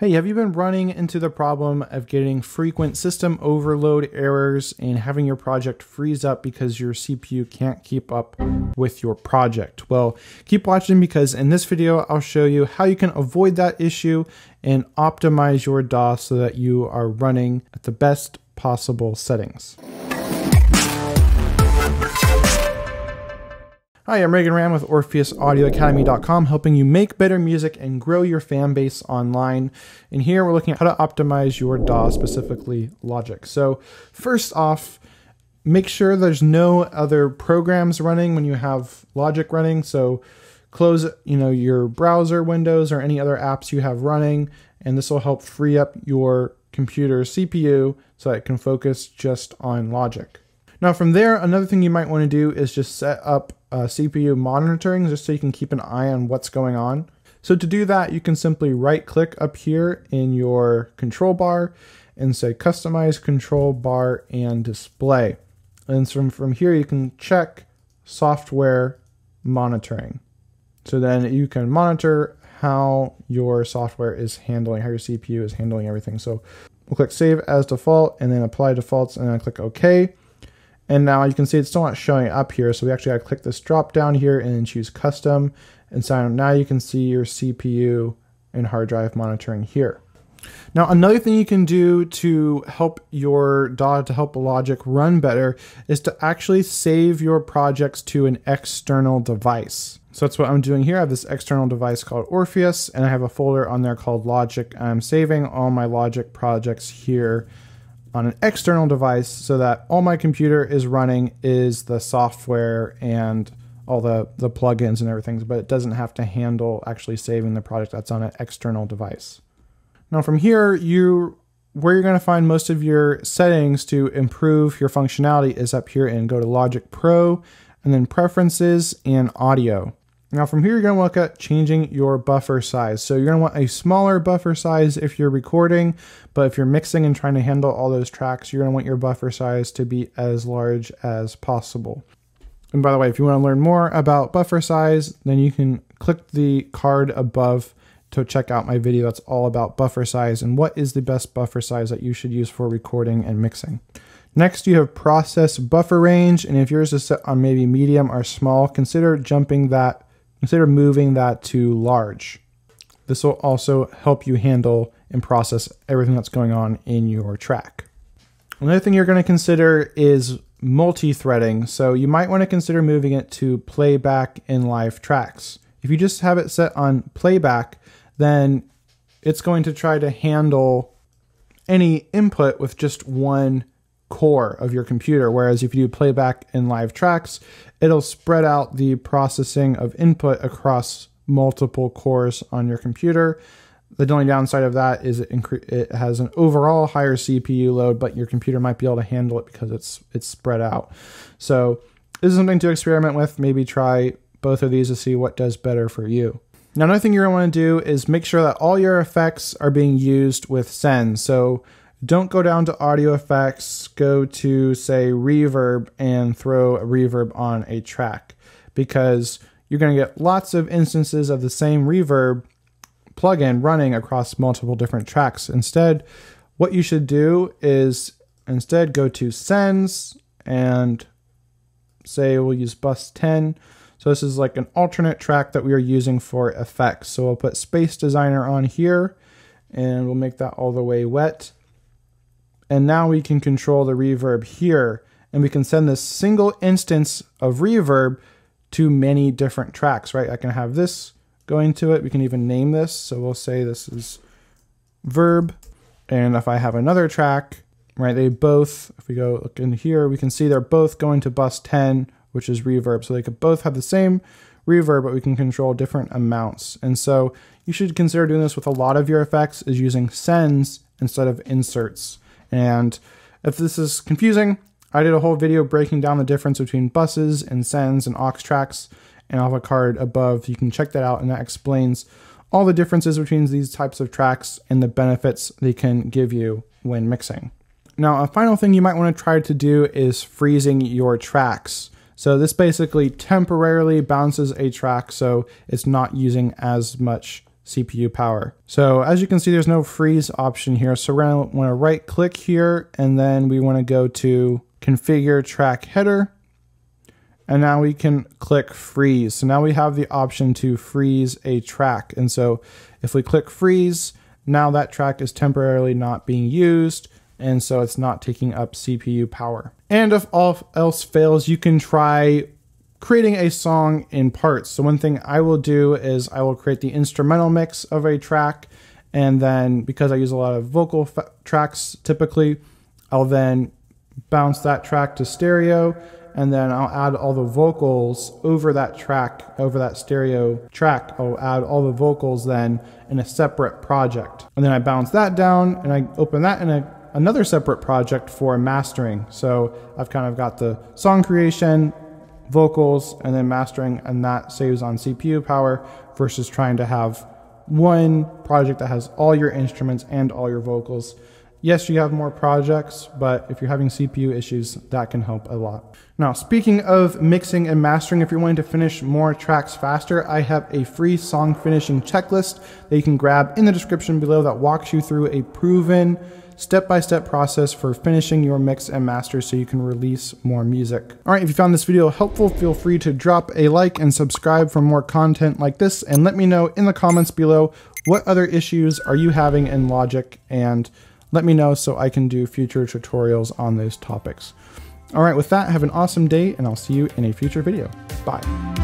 Hey, have you been running into the problem of getting frequent system overload errors and having your project freeze up because your CPU can't keep up with your project? Well, keep watching because in this video, I'll show you how you can avoid that issue and optimize your DAW so that you are running at the best possible settings. Hi, I'm Reagan Ram with OrpheusAudioAcademy.com, helping you make better music and grow your fan base online. And here we're looking at how to optimize your DAW, specifically Logic. So, first off, make sure there's no other programs running when you have Logic running. So, close you know your browser windows or any other apps you have running, and this will help free up your computer CPU so that it can focus just on Logic. Now from there, another thing you might want to do is just set up uh, CPU monitoring just so you can keep an eye on what's going on. So to do that, you can simply right click up here in your control bar and say customize control bar and display. And from, from here, you can check software monitoring. So then you can monitor how your software is handling, how your CPU is handling everything. So we'll click save as default and then apply defaults and then click OK. And now you can see it's still not showing up here. So we actually got to click this drop down here and then choose custom. And so now you can see your CPU and hard drive monitoring here. Now, another thing you can do to help your DAW, to help Logic run better, is to actually save your projects to an external device. So that's what I'm doing here. I have this external device called Orpheus, and I have a folder on there called Logic. I'm saving all my Logic projects here on an external device so that all my computer is running is the software and all the, the plugins and everything, but it doesn't have to handle actually saving the project that's on an external device. Now from here, you where you're going to find most of your settings to improve your functionality is up here and go to Logic Pro and then Preferences and Audio. Now from here, you're going to look at changing your buffer size. So you're going to want a smaller buffer size if you're recording, but if you're mixing and trying to handle all those tracks, you're going to want your buffer size to be as large as possible. And by the way, if you want to learn more about buffer size, then you can click the card above to check out my video that's all about buffer size and what is the best buffer size that you should use for recording and mixing. Next, you have process buffer range, and if yours is set on maybe medium or small, consider jumping that Consider moving that to large. This will also help you handle and process everything that's going on in your track. Another thing you're going to consider is multi-threading. So you might want to consider moving it to playback in live tracks. If you just have it set on playback, then it's going to try to handle any input with just one core of your computer. Whereas if you do playback in live tracks, it'll spread out the processing of input across multiple cores on your computer. The only downside of that is it, it has an overall higher CPU load, but your computer might be able to handle it because it's it's spread out. So this is something to experiment with. Maybe try both of these to see what does better for you. Now, another thing you're going to want to do is make sure that all your effects are being used with send. So don't go down to audio effects, go to say reverb and throw a reverb on a track because you're going to get lots of instances of the same reverb plugin running across multiple different tracks. Instead, what you should do is instead go to sends and say we'll use bus 10. So this is like an alternate track that we are using for effects. So we'll put Space Designer on here and we'll make that all the way wet. And now we can control the reverb here. And we can send this single instance of reverb to many different tracks, right? I can have this going to it. We can even name this. So we'll say this is verb. And if I have another track, right, they both, if we go look in here, we can see they're both going to bus 10, which is reverb. So they could both have the same reverb, but we can control different amounts. And so you should consider doing this with a lot of your effects is using sends instead of inserts. And if this is confusing, I did a whole video breaking down the difference between buses and sends and aux tracks, and I'll have a card above. You can check that out, and that explains all the differences between these types of tracks and the benefits they can give you when mixing. Now, a final thing you might want to try to do is freezing your tracks. So this basically temporarily bounces a track so it's not using as much CPU power. So as you can see, there's no freeze option here. So we're gonna wanna right click here and then we wanna go to configure track header. And now we can click freeze. So now we have the option to freeze a track. And so if we click freeze, now that track is temporarily not being used. And so it's not taking up CPU power. And if all else fails, you can try creating a song in parts. So one thing I will do is I will create the instrumental mix of a track. And then because I use a lot of vocal tracks typically, I'll then bounce that track to stereo and then I'll add all the vocals over that track, over that stereo track. I'll add all the vocals then in a separate project. And then I bounce that down and I open that in a, another separate project for mastering. So I've kind of got the song creation, vocals, and then mastering, and that saves on CPU power versus trying to have one project that has all your instruments and all your vocals. Yes, you have more projects, but if you're having CPU issues, that can help a lot. Now, speaking of mixing and mastering, if you're wanting to finish more tracks faster, I have a free song finishing checklist that you can grab in the description below that walks you through a proven step-by-step process for finishing your mix and master so you can release more music. All right, if you found this video helpful, feel free to drop a like and subscribe for more content like this and let me know in the comments below what other issues are you having in Logic and let me know so I can do future tutorials on those topics. All right, with that, have an awesome day and I'll see you in a future video. Bye.